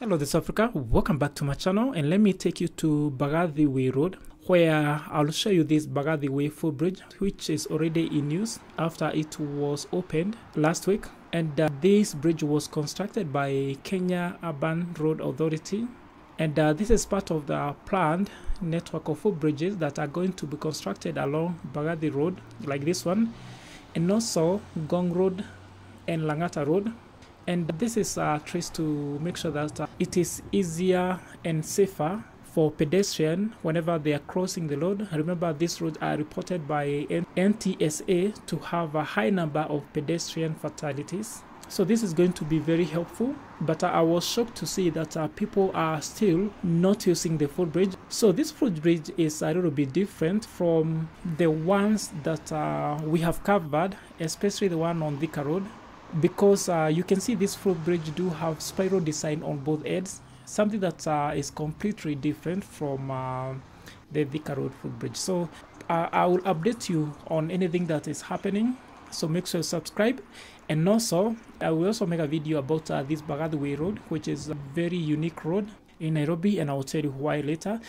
Hello, this is Africa. Welcome back to my channel and let me take you to Mbagathi Way Road where I'll show you this Mbagathi Way footbridge which is already in use after it was opened last week. And uh, this bridge was constructed by Kenya Urban Road Authority. And uh, this is part of the planned network of footbridges that are going to be constructed along Mbagathi Road like this one and also Ngong Road and Langata Road and this is a trace to make sure that uh, it is easier and safer for pedestrians whenever they are crossing the road. Remember, these roads are reported by NTSA to have a high number of pedestrian fatalities. So this is going to be very helpful, but I was shocked to see that uh, people are still not using the footbridge. So this footbridge is a little bit different from the ones that uh, we have covered, especially the one on Thika Road because uh, you can see this footbridge do have spiral design on both ends something that uh, is completely different from uh, the Thika Road footbridge so uh, I will update you on anything that is happening. So make sure you subscribe. And also I will also make a video about uh, this Mbagathi Way Road which is a very unique road in Nairobi and I will tell you why later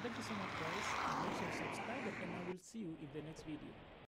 thank you so much guys. Make sure you subscribe and i will see you in the next video